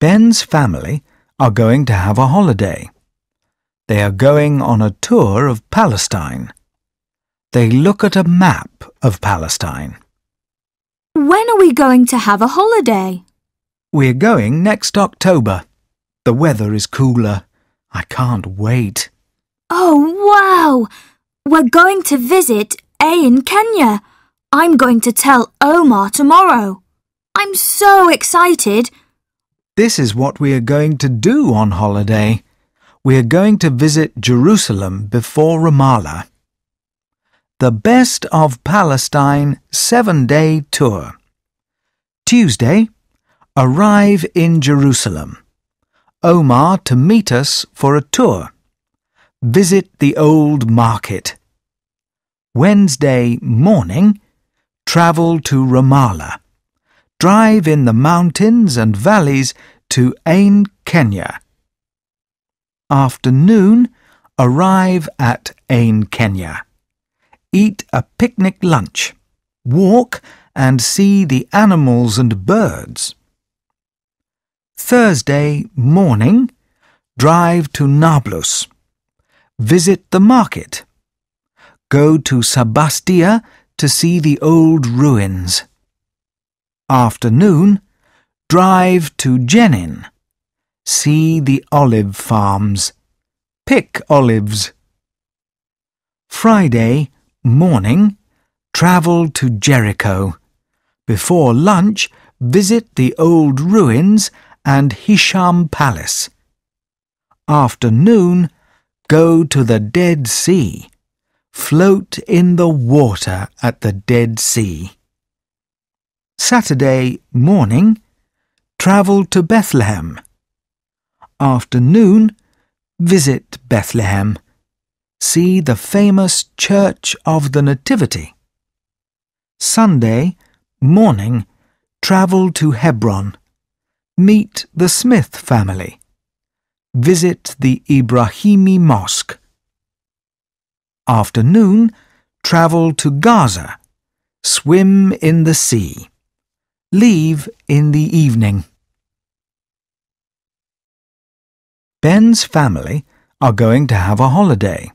Ben's family are going to have a holiday. They are going on a tour of Palestine. They look at a map of Palestine. When are we going to have a holiday? We're going next October. The weather is cooler. I can't wait. Oh, wow! We're going to visit A in Kenya. I'm going to tell Omar tomorrow. I'm so excited. This is what we are going to do on holiday. We are going to visit Jerusalem before Ramallah. The Best of Palestine seven day tour. Tuesday, arrive in Jerusalem. Omar to meet us for a tour. Visit the old market. Wednesday morning, travel to Ramallah. Drive in the mountains and valleys to Ain, Qiniya. Afternoon, arrive at Ain, Qiniya. Eat a picnic lunch. Walk and see the animals and birds. Thursday morning, drive to Nablus. Visit the market. Go to Sabastia to see the old ruins. Afternoon, drive to Jenin. See the olive farms. Pick olives. Friday morning, travel to Jericho. Before lunch, visit the old ruins and Hisham Palace. Afternoon, go to the Dead Sea. Float in the water at the Dead Sea. Saturday morning, travel to Bethlehem. Afternoon, visit Bethlehem. See the famous Church of the Nativity. Sunday morning, travel to Hebron. Meet the Smith family. Visit the Ibrahimi Mosque. Afternoon, travel to Gaza. Swim in the sea. Leave in the evening. Ben's family are going to have a holiday.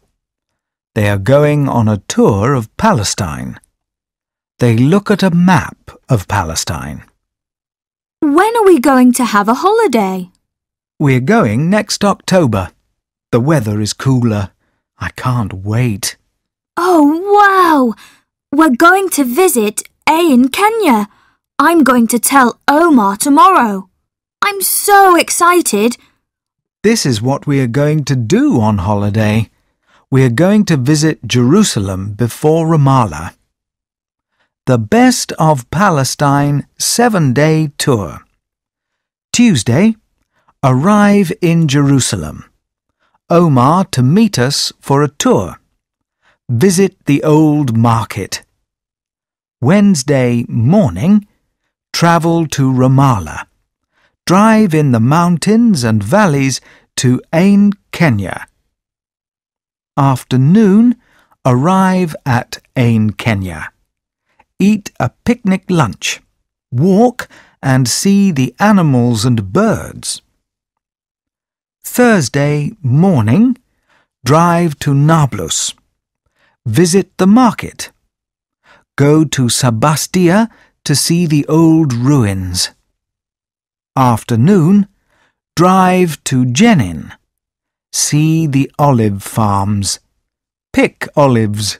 They are going on a tour of Palestine. They look at a map of Palestine. When are we going to have a holiday? We're going next October. The weather is cooler. I can't wait. Oh, wow! We're going to visit Ain Qiniya. I'm going to tell Omar tomorrow. I'm so excited. This is what we are going to do on holiday. We are going to visit Jerusalem before Ramallah. The Best of Palestine seven day tour. Tuesday, arrive in Jerusalem. Omar to meet us for a tour. Visit the old market. Wednesday morning, travel to Ramallah. Drive in the mountains and valleys to Ain, Qiniya. Afternoon, arrive at Ain, Qiniya. Eat a picnic lunch. Walk and see the animals and birds. Thursday morning, drive to Nablus. Visit the market. Go to Sabastia to see the old ruins. Afternoon, drive to Jenin. See the olive farms. Pick olives.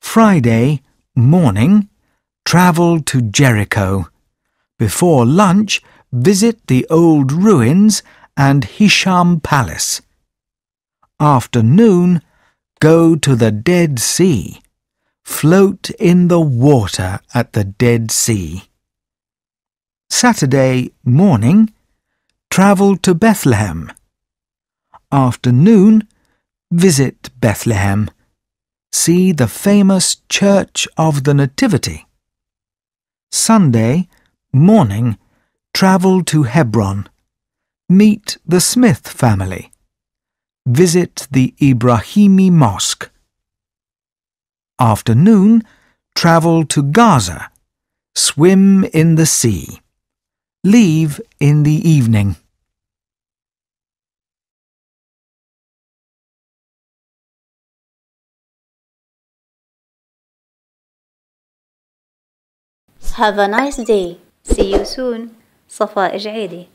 Friday morning, travel to Jericho. Before lunch, visit the old ruins and Hisham Palace. Afternoon, go to the Dead Sea. Float in the water at the Dead Sea. Saturday morning, travel to Bethlehem. Afternoon, visit Bethlehem. See the famous Church of the Nativity. Sunday morning, travel to Hebron. Meet the Smith family. Visit the Ibrahimi Mosque. Afternoon, travel to Gaza. Swim in the sea. Leave in the evening. Have a nice day. See you soon. صفاء جعيدي